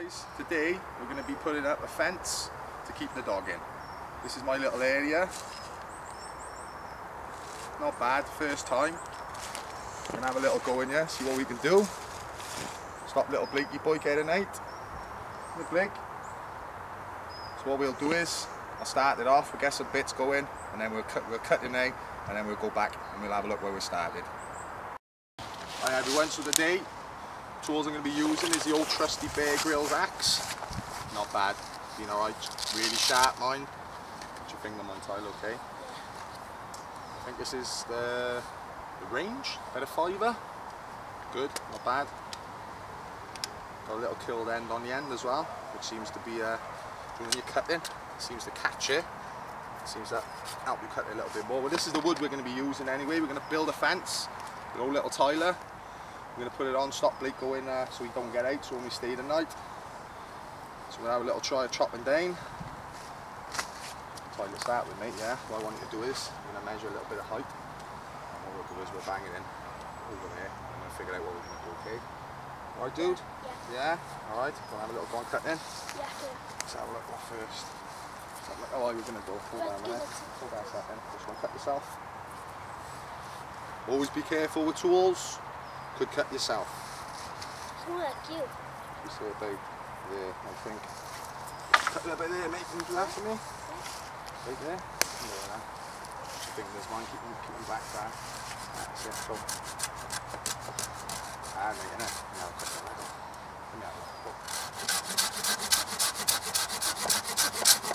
guys, today we're going to be putting up a fence to keep the dog in. This is my little area. Not bad, first time. Gonna have a little go in here, see what we can do. Stop little Blakey boy getting out. Look Blake. So what we'll do is, I'll start it off, we'll get some bits going, and then we'll cut, we'll cut the out, and then we'll go back and we'll have a look where we started. Hi everyone, so today tools I'm going to be using is the old trusty Bear Grylls axe. Not bad, been alright, really sharp mine. Put your finger on tile, okay. I think this is the, the range, better fiver. Good, not bad. Got a little curled end on the end as well, which seems to be, uh, when you're cutting, seems to catch it. Seems to help you cut it a little bit more. Well, this is the wood we're going to be using anyway. We're going to build a fence with old little Tyler we're going to put it on, stop Blake going uh, so he don't get out so when we stay the night. So we'll have a little try of chopping down. Try to start with mate, yeah. What I want you to do is, I'm going to measure a little bit of height. And what we'll do is we'll bang it in over there and we'll figure out what we're going to do, okay? Alright dude? Yeah. Yeah? Alright, we'll have a little cut in. Yeah. Let's have a look what first. Let's have a look. Oh, you're going to go. Hold on a minute. Hold on a second. Just want to cut yourself. Always be careful with tools could cut yourself. It's more like you. You see about there, I think. Cut that bit there, mate. Can you that for me? Right there? Yeah. Your fingers, man. Keep them, keep them back down. That's it. So. Ah, mate, innit? Now cut that off. Let me have a look.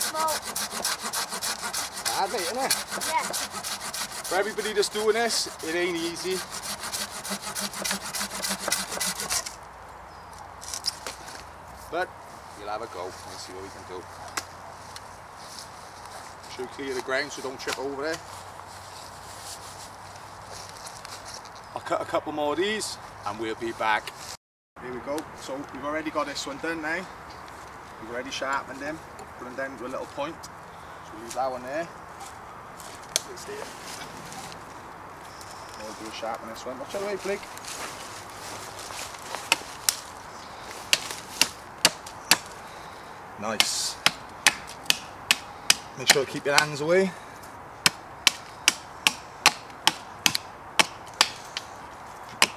Small. Ah, mate, innit? Yeah. For everybody that's doing this, it ain't easy. But we'll have a go and see what we can do. Should clear the ground so don't trip over there. I'll cut a couple more of these and we'll be back. Here we go. So we've already got this one done now. We've already sharpened them, put them down to a little point. So we'll leave that one there. Let's there. We'll do a sharpen this one. Watch out the way, Blake. Nice. Make sure to keep your hands away.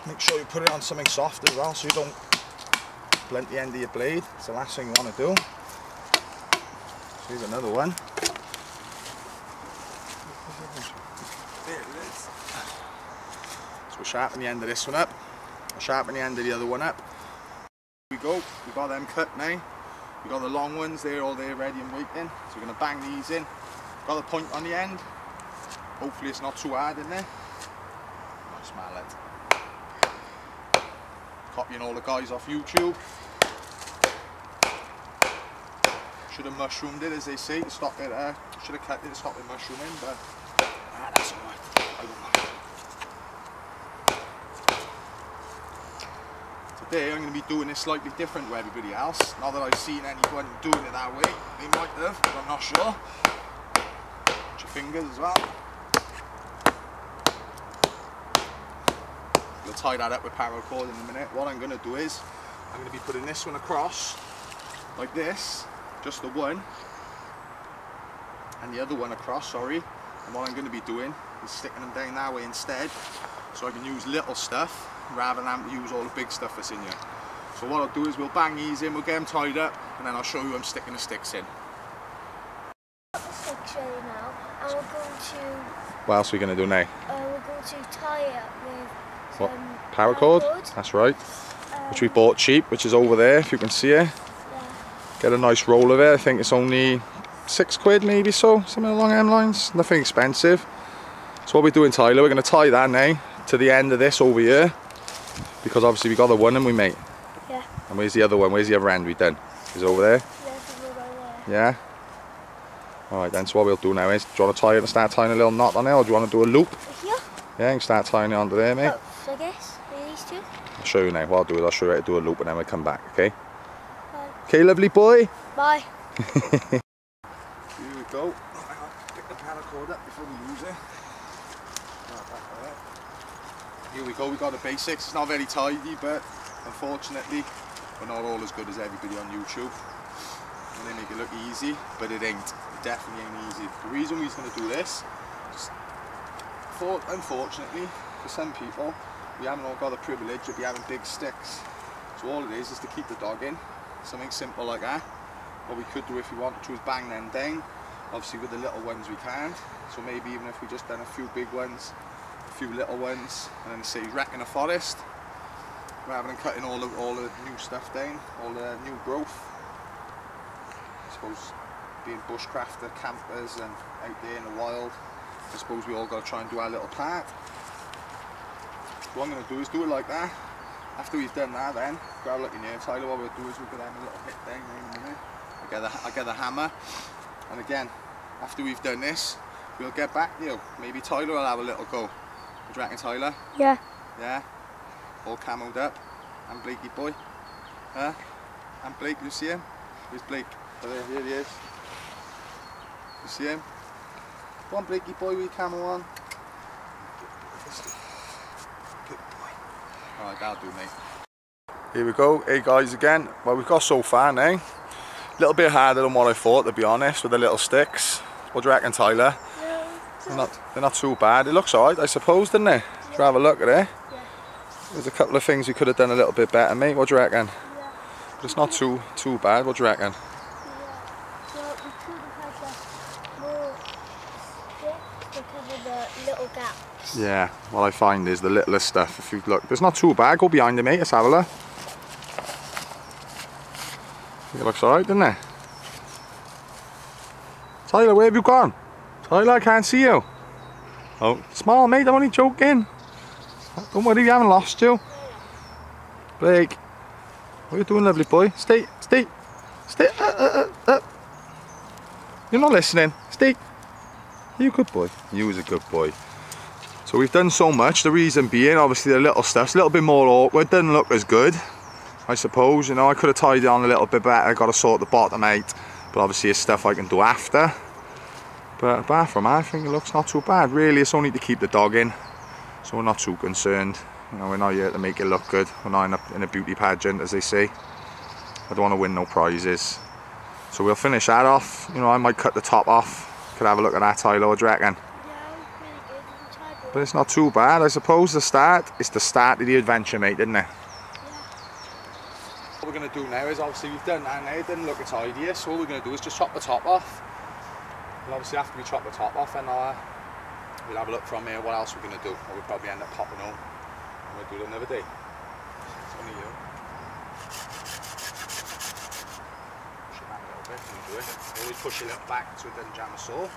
Make sure you put it on something soft as well so you don't blunt the end of your blade. It's the last thing you want to do. Here's another one. So we'll sharpen the end of this one up. I'll sharpen the end of the other one up. Here we go. We've got them cut now. We've got the long ones, they're all there ready and waiting. So we're going to bang these in. Got the point on the end. Hopefully it's not too hard in there. Not smell it. Copying all the guys off YouTube. Should have mushroomed it as they say to stop it, uh, should have cut it to stop it mushrooming, but ah, that's alright. I don't mind. Today I'm going to be doing this slightly different to everybody else. Not that I've seen anyone doing it that way. They might have, but I'm not sure. Watch your fingers as well. We'll tie that up with paracord in a minute. What I'm going to do is, I'm going to be putting this one across, like this, just the one, and the other one across, sorry. And what I'm going to be doing is sticking them down that way instead, so I can use little stuff rather than having to use all the big stuff that's in here. So what I'll do is we'll bang these in, we'll get them tied up, and then I'll show you I'm sticking the sticks in. Got the sticks ready now, and we're going to What else are we going to do now? uh, we're going to tie it up with What? some Paracord? That's right. Um, Which we bought cheap, which is over there, if you can see it. Yeah. Get a nice roll of it. I think it's only six quid maybe so, something along them lines. Nothing expensive. So what we're doing Tyler, we're going to tie that now to the end of this over here. Because obviously we got the one and we mate. Yeah. And where's the other one? Where's the other end we done? Is it over there? Yeah, it's. Yeah? Alright then, so what we'll do now is, do you want to tie it and start tying a little knot on it or do you want to do a loop? Here? Yeah, you can start tying it onto there mate. Oh, I guess. These two. I'll show you now. What I'll do is I'll show you how to do a loop and then we'll come back, okay? Bye. Okay, lovely boy. Bye. Here we go. Hang pick the paracord up before we lose it. Here we go, we got the basics. It's not very tidy, but unfortunately, We're not all as good as everybody on YouTube. And they make it look easy, but it ain't. It definitely ain't easy. The reason we're going to do this, just for, unfortunately, for some people, we haven't all got the privilege of having big sticks. So all it is is to keep the dog in. Something simple like that. What we could do if we wanted to is bang them down. Obviously with the little ones we can. So maybe even if we just done a few big ones, few little ones, and then say wrecking a forest, rather than cutting all the, all the new stuff down, all the new growth. I suppose being bushcrafter campers and out there in the wild, I suppose we all got to try and do our little part. What I'm going to do is do it like that. After we've done that then, grab a look in here, Tyler, what we'll do is we'll go down a little hit down in a minute. I get, get the hammer, and again, after we've done this, we'll get back you. Maybe Tyler will have a little go. What do you reckon, Tyler? Yeah. Yeah? All camoed up. And Blakey boy. Huh? And Blake, you see him? Where's Blake? Oh, there, here he is. You see him? Go on, Blakey boy, with your camo on. Good boy. Alright, that'll do, mate. Here we go. Hey guys again. Well, we've got so far now. A little bit harder than what I thought, to be honest, with the little sticks. What do you reckon, Tyler? They're not, they're not too bad. It looks alright, I suppose, doesn't it? Yeah. have a look at it. Yeah. There's a couple of things we could have done a little bit better, mate. What do you reckon? Yeah. But it's not too too bad. What do you reckon? Yeah. Well, we could have had more sticks to cover the little gaps. Yeah. What I find is the littlest stuff. If you look, there's not too bad. Go behind it, mate. Let's have a look. It looks alright, doesn't it? Tyler, where have you gone? Tyler, I can't see you. Oh, smile, mate, I'm only joking. Don't worry, we haven't lost you. Blake, what are you doing, lovely boy? Stay, stay, stay. Uh, uh, uh, uh. You're not listening. Stay. You a good boy. You was a good boy. So we've done so much. The reason being, obviously, the little stuff's a little bit more awkward. Doesn't look as good, I suppose. You know, I could have tied it on a little bit better. I got to sort the bottom out. But obviously, it's stuff I can do after. But apart from I think it looks not too bad. Really, it's only to keep the dog in, so we're not too concerned. You know, we're not here to make it look good. We're not in a, in a beauty pageant, as they say. I don't want to win no prizes. So we'll finish that off. You know, I might cut the top off. Could have a look at that, what do you reckon? But it's not too bad, I suppose. The start, it's the start of the adventure, mate, isn't it? What we're going to do now is, obviously, we've done that now. It didn't look as tidy, so all we're going to do is just chop the top off. And obviously after we chop the top off and uh, we'll have a look from here what else we're going to do. We'll probably end up popping home and we'll do it another day. It's only you. Push it back a little bit and do it. Always push it back so it doesn't jam us all.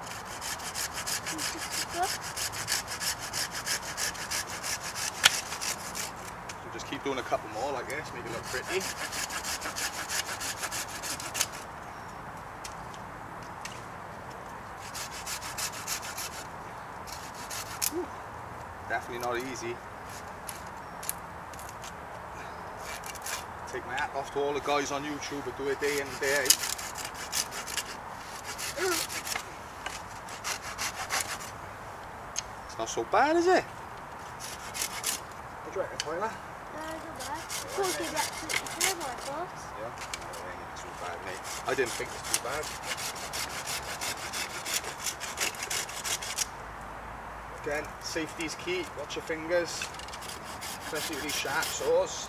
So just keep doing a couple more like this, make it look pretty. Definitely not easy. Take my hat off to all the guys on YouTube who do it day in and day out. It's not so bad, is it? What do you reckon, Tyler? No, not bad. I thought it was absolutely terrible, I thought. Yeah, no, it ain't too bad, mate. I didn't think it was too bad. Again, safety's key. Watch your fingers, especially with these sharp saws.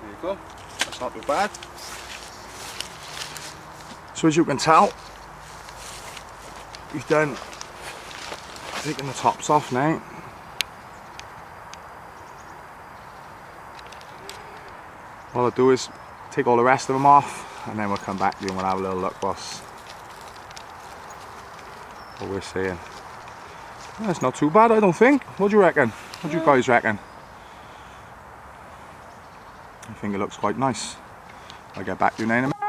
There you go. That's not too bad. So as you can tell, we've done taking the tops off now. All I'll do is take all the rest of them off and then we'll come back to you and we'll have a little look what's what we're saying. That's not too bad I don't think. What do you reckon? What do you guys reckon? I think it looks quite nice. I'll get back to you in a minute.